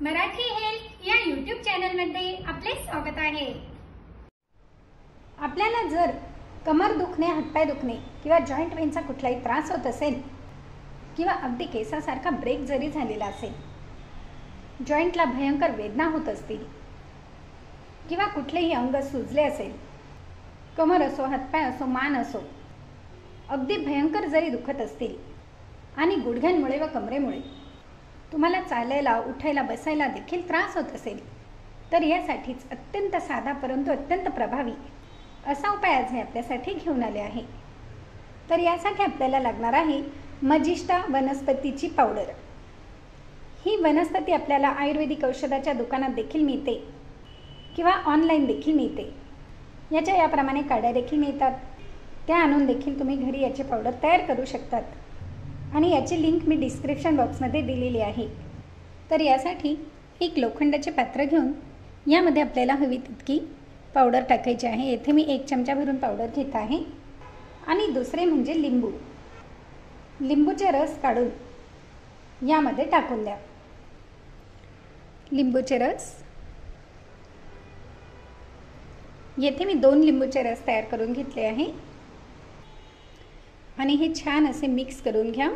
Marathi health या YouTube चॅनलमध्ये आपले स्वागत आहे. आपल्याला जर कमर दुखणे हातपाय दुखणे किंवा जॉईंट पेनचा कुठलाही त्रास होत असेल किंवा अगदी केसासारखा ब्रेक जरी झालेला असेल जॉईंटला भयंकर वेदना होत असतील किंवा कुठलेही अंग सुजले असेल कमर असो हातपाय असो मान असो अगदी भयंकर जरी दुखत असतील आणि गुडघ्यांमुळे व कमरेमुळे तुम्हाला चालायला उठायला बसायला देखील त्रास होत असेल तर यासाठीच अत्यंत साधा परंतु अत्यंत प्रभावी असा उपाय आज मी आपल्यासाठी घेऊन आले आहे. तर यासाठी आपल्याला लागणार आहे मजिष्टा वनस्पतीची पावडर. ही वनस्पती आपल्याला आयुर्वेदिक औषधाच्या दुकानात देखील मिळते किंवा ऑनलाईन देखील मिळते. याच्या याप्रमाणे काड्या देखील मिळतात. त्या आणून देखील तुम्ही घरी याची पावडर तयार करू शकतात. आणि याची लिंक मी डिस्क्रिप्शन बॉक्समध्ये दिलेली आहे. तर यासाठी एक लोखंडाचे पात्र घेऊन यामध्ये आपल्याला हवी तितकी पावडर टाकायची आहे. येथे मी एक चमचा भरून पावडर घेत आहे. आणि दुसरे म्हणजे लिंबू. लिंबूचे रस काढून यामध्ये टाकून द्या. लिंबूचे रस. येथे मी दोन लिंबूचे रस तयार करून घेतले आहे. आणि हे छान असे मिक्स करून घ्या.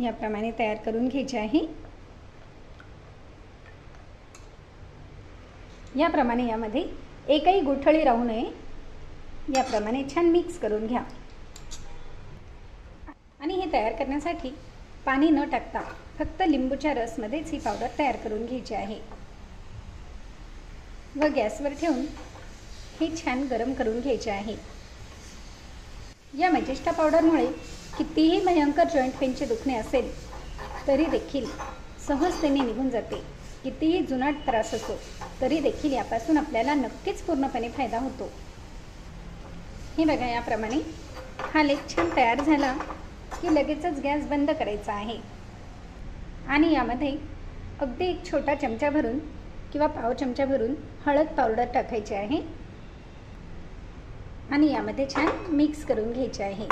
याप्रमाणे तयार करून घ्यायचे आहे. याप्रमाणे यामध्ये एकही गुठळी राहू नये. याप्रमाणे छान मिक्स करून घ्या. आणि हे तयार करण्यासाठी पाणी न टाकता फक्त लिंबूच्या रसमध्येच ही पावडर तयार करून घ्यायची आहे. व गॅसवर ठेवून हे छान गरम करून घ्यायचे आहे. या मॅजेस्टा पावडरमुळे कितीही भयंकर जॉईंट पेनचे दुखणे असेल तरी देखील सहजतेने निघून जाते. कितीही जुनाट त्रास असो तरी देखील यापासून आपल्याला नक्कीच पूर्णपणे फायदा होतो. हे बघा याप्रमाणे हा लेख छान तयार झाला की लगेचच गॅस बंद करायचा आहे. आणि यामध्ये अगदी एक छोटा चमचा भरून किंवा पाव चमचा भरून हळद पावडर टाकायची आहे. आणि यामध्ये छान मिक्स करून घ्यायचे आहे.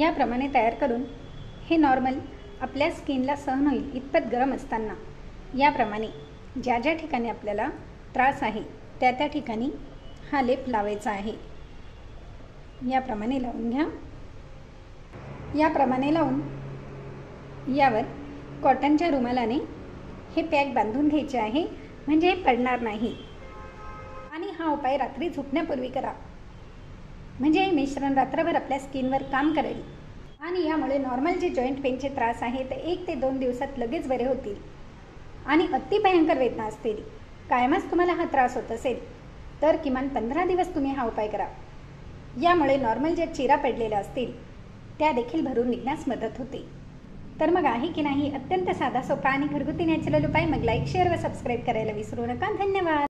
याप्रमाणे तयार करून हे नॉर्मल आपल्या स्किनला सहन होईल इतपत गरम असताना. याप्रमाणे ज्या ज्या ठिकाणी आपल्याला त्रास आहे त्या त्या ठिकाणी हा लेप लावायचा आहे. याप्रमाणे लावून घ्या. याप्रमाणे लावून यावर कॉटनच्या रुमालाने हे पॅक बांधून घ्यायचे आहे. म्हणजे पडणार नाही. आणि हा उपाय रात्री झोपण्यापूर्वी करा. म्हणजे हे मिश्रण रात्रभर आपल्या स्किनवर काम करेल. आणि यामुळे नॉर्मल जे जॉईंट पेनचे त्रास आहे ते एक ते दोन दिवसात लगेच बरे होतील. आणि अति भयंकर वेदना असतील. कायमच तुम्हाला हा त्रास होत असेल. तर किमान पंधरा दिवस तुम्ही हा उपाय करा. यामुळे नॉर्मल ज्या चिरा पडलेल्या असतील त्या देखील भरून निघण्यास मदत होते. तर मग आहे की नाही? अत्यंत साधा सोपा आणि घरगुती नॅचरल उपाय. मग लाईक शेअर व सबस्क्राईब करायला विसरू नका. धन्यवाद.